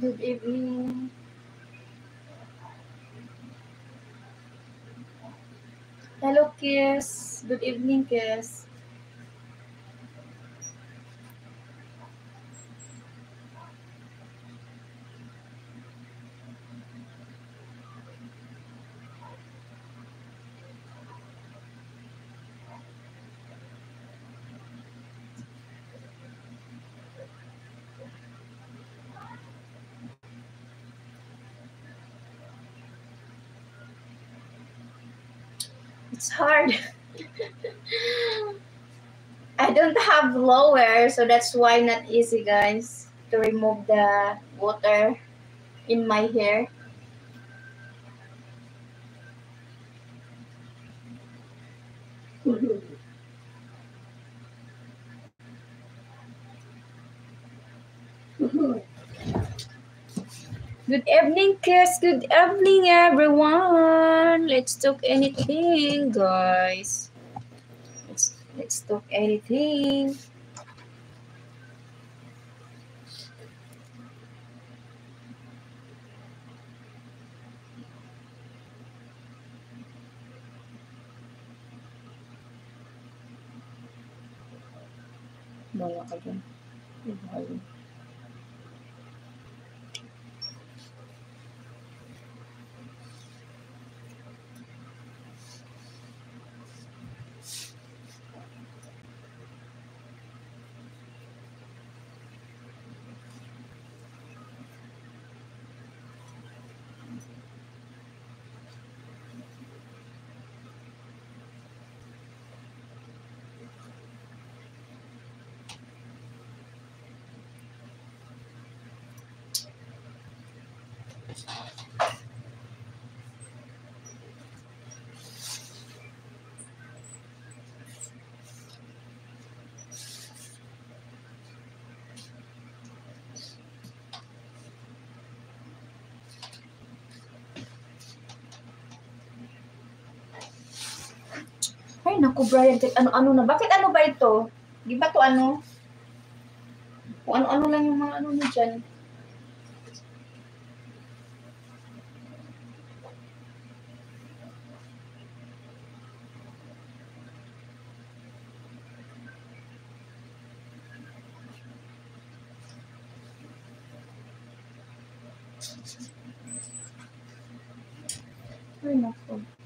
Good evening. Hello, Kiss. Good evening, Kiss. It's hard. I don't have blower, so that's why not easy, guys, to remove the water in my hair. Good evening, kids. Good evening, everyone. Let's talk anything, guys. Let's let's talk anything. Bawa ka dyan. Bawa. Ay, naku, Brian, ano-ano na. Bakit ano ba ito? Di ba to ano? Kung ano-ano lang yung mga ano niya dyan. Ay, naku.